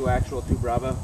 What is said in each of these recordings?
two actual, two Bravo.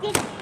Good.